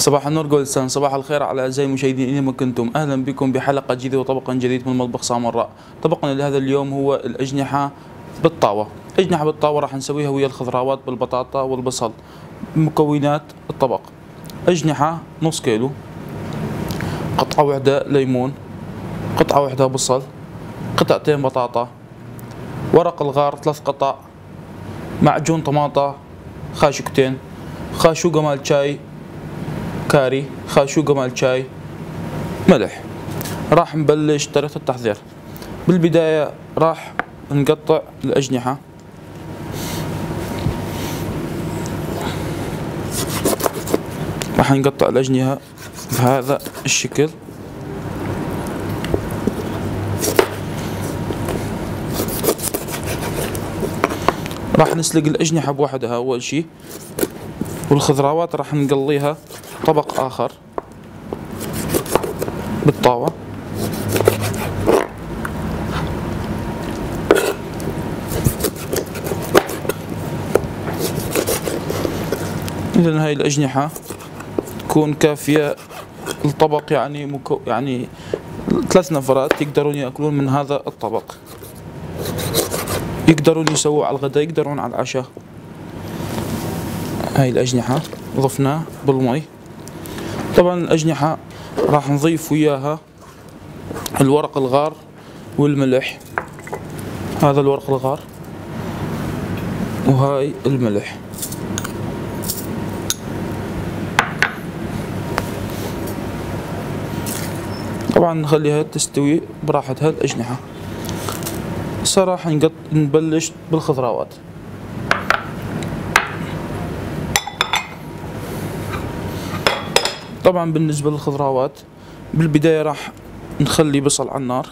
صباح النور جولستان صباح الخير على أعزائي المشاهدين. اينما كنتم أهلا بكم بحلقة جديدة وطبق جديد من مطبخ سامراء. طبقنا لهذا اليوم هو الأجنحة بالطاوة. أجنحة بالطاوة راح نسويها ويا الخضروات بالبطاطا والبصل. مكونات الطبق. أجنحة نص كيلو قطعة واحدة ليمون قطعة واحدة بصل قطعتين بطاطا ورق الغار ثلاث قطع معجون طماطة خاشقتين خاشوقة مال شاي كاري خاشوقة مال شاي. ملح. راح نبلش طريقة التحضير. بالبداية راح نقطع الأجنحة. راح نقطع الأجنحة بهذا الشكل. راح نسلق الأجنحة بوحدها أول شي. والخضروات راح نقليها طبق آخر بالطاوة. إذا هاي الأجنحة تكون كافية الطبق يعني مكو يعني ثلاث نفرات يقدرون يأكلون من هذا الطبق. يقدرون يسووا على الغداء يقدرون على العشاء. هاي الأجنحة. ضفنا بالمي. طبعا الأجنحة راح نضيف وياها الورق الغار والملح. هذا الورق الغار وهاي الملح. طبعا نخليها تستوي براحتها الأجنحة. صراحة نبلش بالخضروات. طبعا بالنسبة للخضروات بالبداية راح نخلي بصل على النار.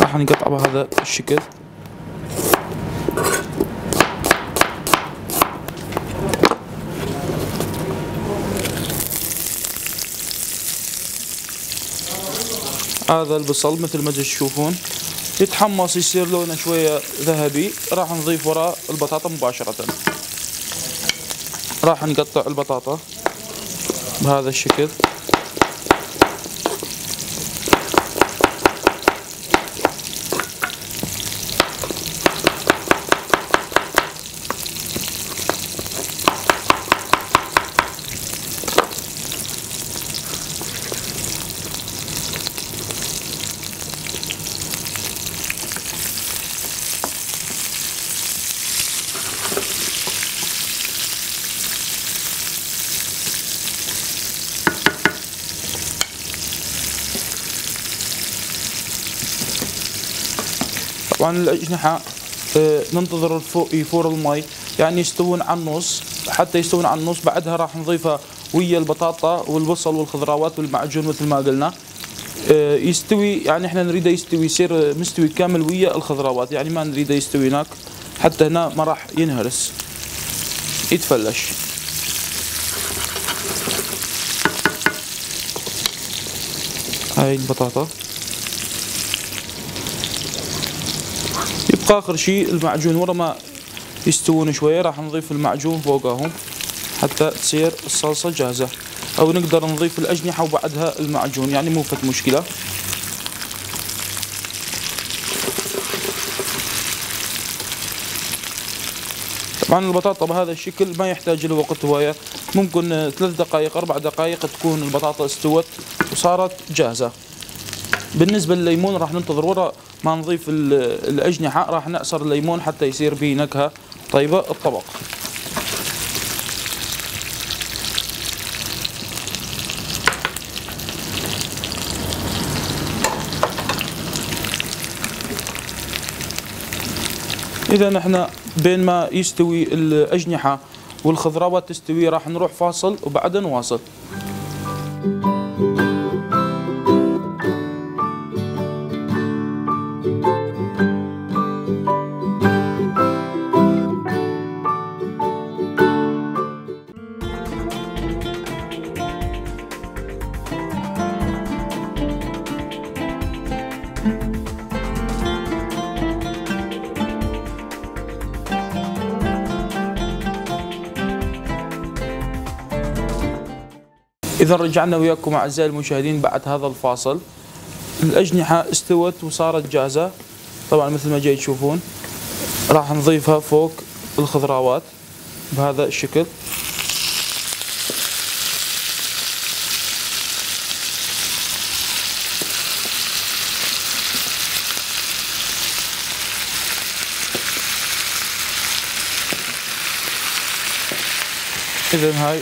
راح نقطع بهذا الشكل. هذا البصل مثل ما تشوفون. يتحمص يصير لونه شوية ذهبي. راح نضيف وراه البطاطا مباشرة. راح نقطع البطاطا بهذا الشكل. طبعا الأجنحة آه، ننتظر يفور المي يعني يستوون على النص حتى يستوون على النص بعدها راح نضيفها ويا البطاطا والبصل والخضروات والمعجون مثل ما قلنا. آه، يستوي يعني إحنا نريده يستوي يصير مستوي كامل ويا الخضروات. يعني ما نريده يستوي هناك حتى هنا ما راح ينهرس. يتفلش. هاي البطاطا. يبقى آخر شيء المعجون. ورا ما يستوون شوية راح نضيف المعجون فوقهم حتى تصير الصلصة جاهزة. أو نقدر نضيف الأجنحة وبعدها المعجون يعني مو فت مشكلة. طبعا البطاطا بهذا الشكل ما يحتاج له وقت هواية. ممكن ثلاث دقائق أربع دقائق تكون البطاطا استوت وصارت جاهزة. بالنسبة لليمون راح ننتظر ورا ما نضيف ال- الأجنحة راح نعصر الليمون حتى يصير به نكهة طيبة الطبق. إذا إحنا بين ما يستوي الأجنحة والخضروات تستوي راح نروح فاصل وبعدها نواصل. إذا رجعنا وياكم أعزائي المشاهدين بعد هذا الفاصل الأجنحة استوت وصارت جاهزة. طبعا مثل ما جاي تشوفون راح نضيفها فوق الخضراوات بهذا الشكل. إذا هاي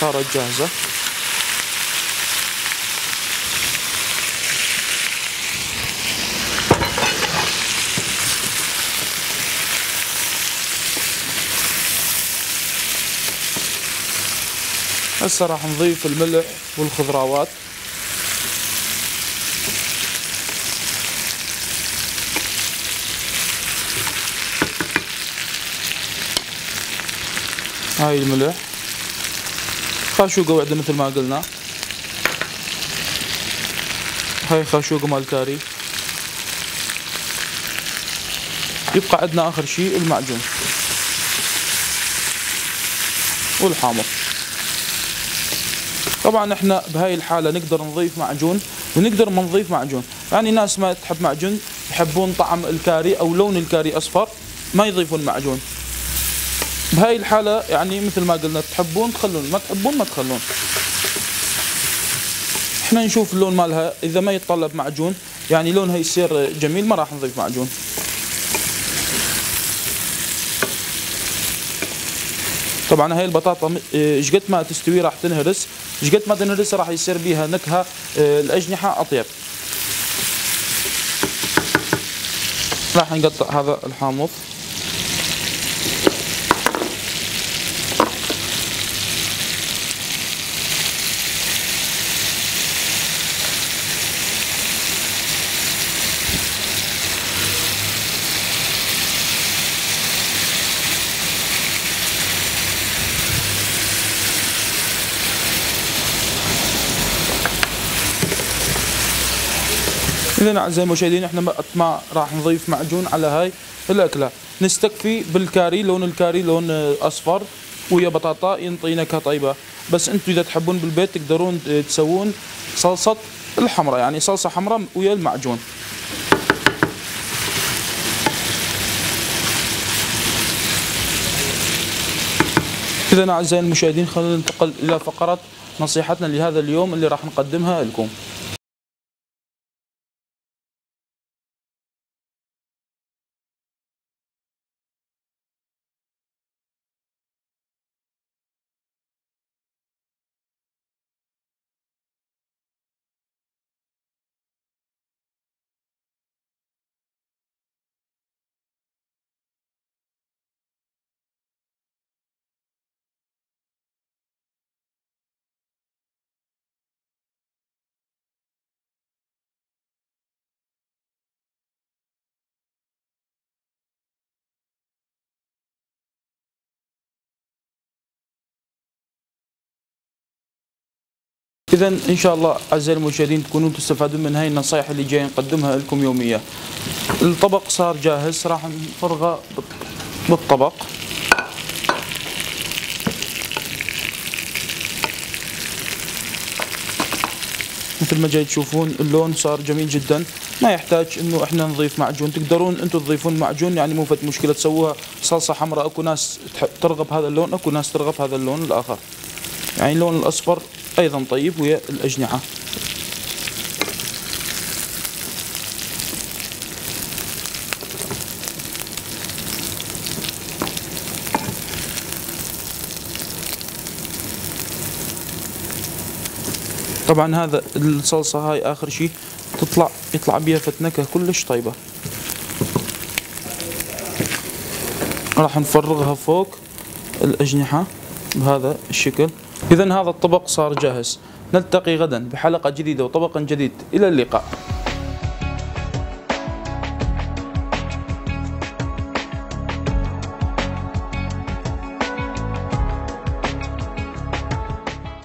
صارت جاهزة. هسه راح نضيف الملح والخضراوات هاي الملح. خاشوقة وعدة مثل ما قلنا. هاي خاشوقة مال كاري. يبقى عندنا آخر شيء المعجون. والحامض. طبعا إحنا بهاي الحالة نقدر نضيف معجون ونقدر ما نضيف معجون. يعني ناس ما تحب معجون يحبون طعم الكاري أو لون الكاري أصفر ما يضيفون معجون. بهاي الحالة يعني مثل ما قلنا تحبون تخلون ما تحبون ما تخلون. إحنا نشوف اللون مالها إذا ما يتطلب معجون يعني لونها يصير جميل ما راح نضيف معجون. طبعا هاي البطاطا إيش قد ما تستوي راح تنهرس إيش قد ما تنهرس راح يصير بيها نكهة آه، الأجنحة أطيب. راح نقطع هذا الحامض. إذا اعزائي المشاهدين إحنا ما راح نضيف معجون على هاي. الاكله نستكفي بالكاري لون الكاري لون أصفر ويا بطاطا ينطي نكهه طيبه بس أنتم إذا تحبون بالبيت تقدرون تسوون صلصة الحمراء يعني صلصة حمراء ويا المعجون. إذا أعزائي المشاهدين خلينا ننتقل إلى فقرة نصيحتنا لهذا اليوم اللي راح نقدمها لكم. اذا إن شاء الله أعزائي المشاهدين تكونوا تستفادون من هاي النصائح اللي جاي نقدمها لكم يوميا. الطبق صار جاهز راح نفرغه بالطبق. مثل ما جاي تشوفون اللون صار جميل جدا. ما يحتاج إنه إحنا نضيف معجون. تقدرون أنتم تضيفون معجون يعني مو فت مشكلة تسووها صلصة حمراء. أكو ناس ترغب هذا اللون أكو ناس ترغب هذا اللون الآخر. يعني اللون الأصفر أيضا طيب ويا الأجنحة. طبعا هذا الصلصة هاي آخر شيء تطلع يطلع بيها فتنكة كلش طيبة. راح نفرغها فوق الأجنحة بهذا الشكل. إذا هذا الطبق صار جاهز. نلتقي غدا بحلقة جديدة وطبق جديد. إلى اللقاء.